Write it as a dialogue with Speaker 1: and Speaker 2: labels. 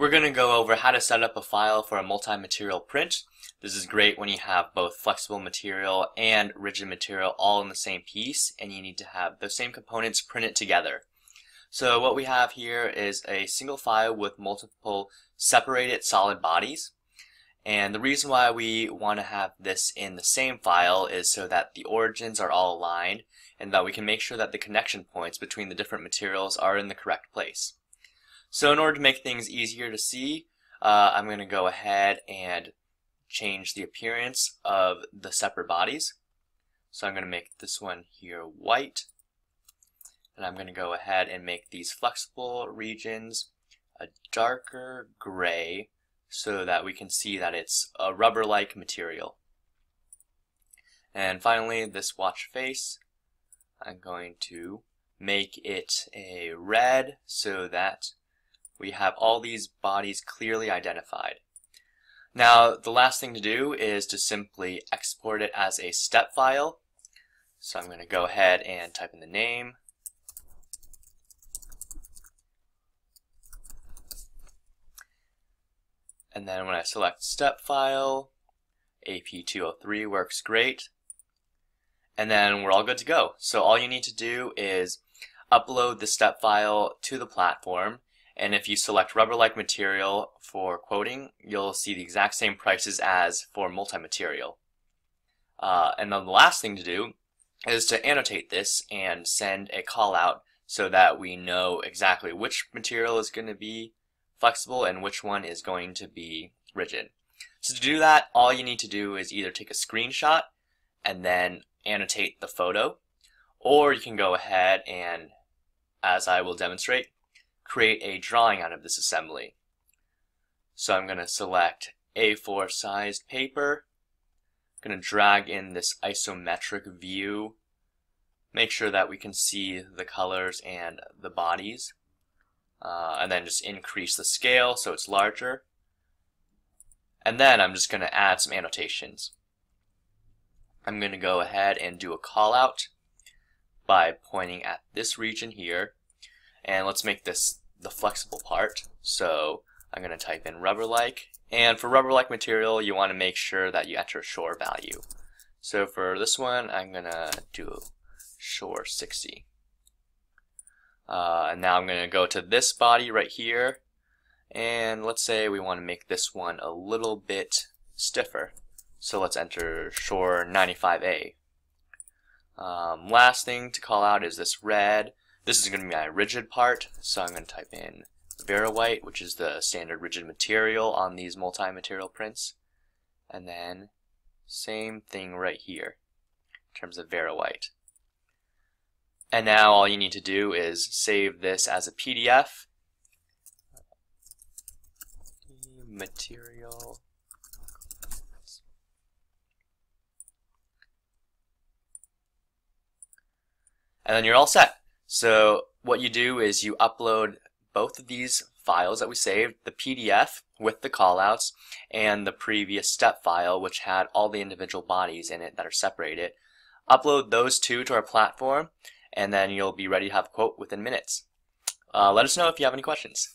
Speaker 1: We're going to go over how to set up a file for a multi-material print. This is great when you have both flexible material and rigid material all in the same piece and you need to have those same components printed together. So what we have here is a single file with multiple separated solid bodies. And the reason why we want to have this in the same file is so that the origins are all aligned and that we can make sure that the connection points between the different materials are in the correct place. So in order to make things easier to see, uh, I'm going to go ahead and change the appearance of the separate bodies. So I'm going to make this one here white. And I'm going to go ahead and make these flexible regions a darker gray so that we can see that it's a rubber-like material. And finally, this watch face, I'm going to make it a red so that we have all these bodies clearly identified. Now, the last thing to do is to simply export it as a step file. So I'm going to go ahead and type in the name, And then when I select step file, AP203 works great. And then we're all good to go. So all you need to do is upload the step file to the platform. And if you select rubber-like material for quoting, you'll see the exact same prices as for multi-material. Uh, and then the last thing to do is to annotate this and send a call out so that we know exactly which material is going to be flexible and which one is going to be rigid. So to do that, all you need to do is either take a screenshot and then annotate the photo, or you can go ahead and, as I will demonstrate, create a drawing out of this assembly. So I'm going to select A4 sized paper, I'm going to drag in this isometric view, make sure that we can see the colors and the bodies uh, and then just increase the scale so it's larger. And then I'm just going to add some annotations. I'm going to go ahead and do a call out by pointing at this region here. And let's make this the flexible part. So I'm going to type in rubber-like. And for rubber-like material, you want to make sure that you enter a Shore value. So for this one, I'm going to do Shore 60. Uh, and now I'm going to go to this body right here. And let's say we want to make this one a little bit stiffer. So let's enter Shore 95A. Um, last thing to call out is this red. This is going to be my rigid part, so I'm going to type in White, which is the standard rigid material on these multi-material prints. And then same thing right here in terms of VeroWhite. And now all you need to do is save this as a PDF. Material. And then you're all set. So what you do is you upload both of these files that we saved, the PDF with the callouts and the previous step file which had all the individual bodies in it that are separated. Upload those two to our platform and then you'll be ready to have quote within minutes. Uh, let us know if you have any questions.